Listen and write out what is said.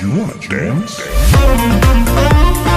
you wanna dance? dance.